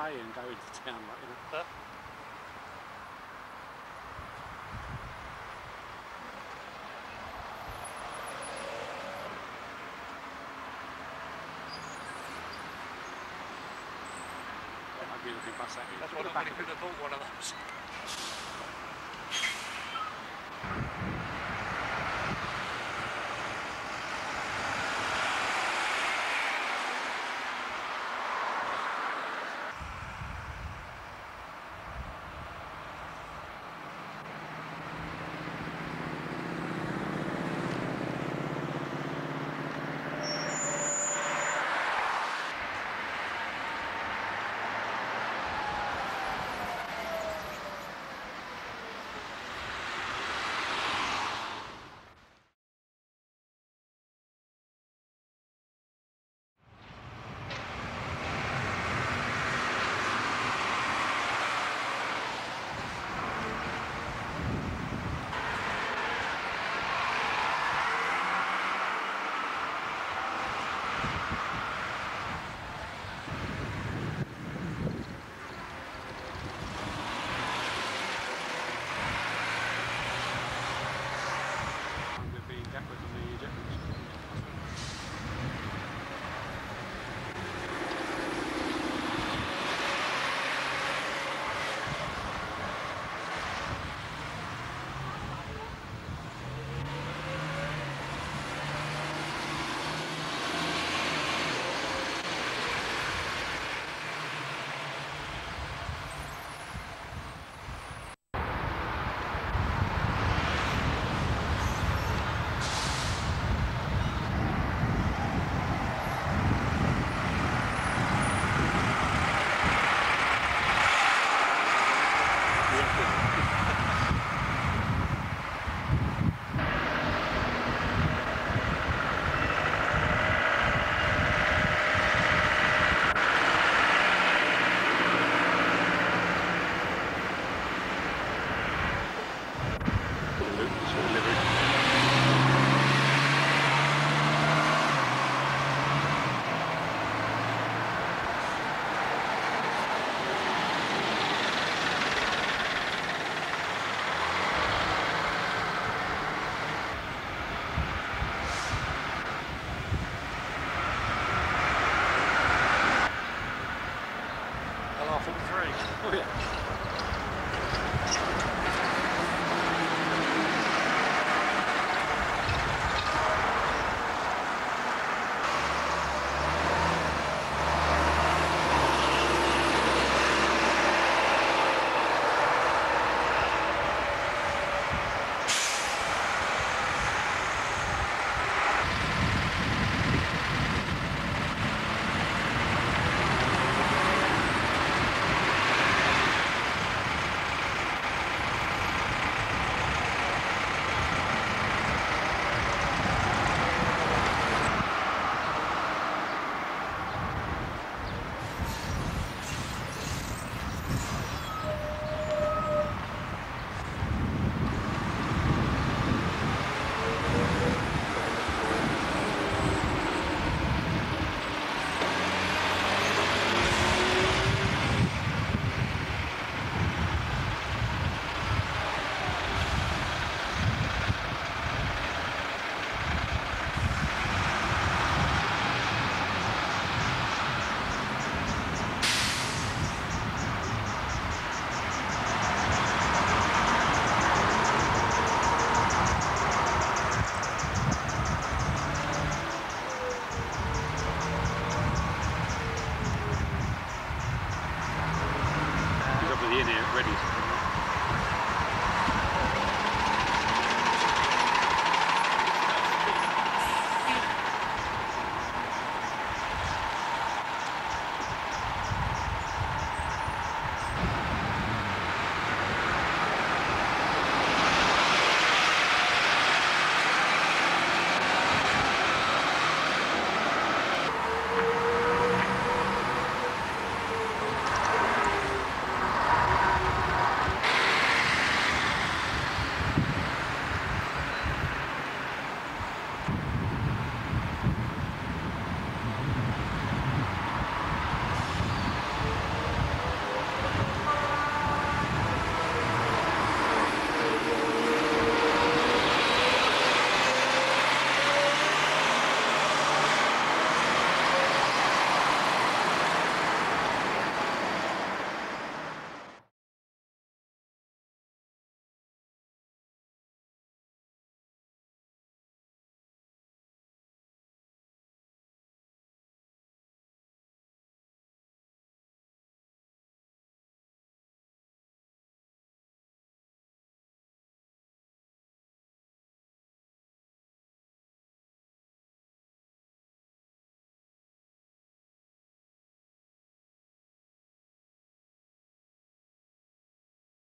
pay and go into town, like, you know. Huh? That's what I'm going to it. have bought one of those.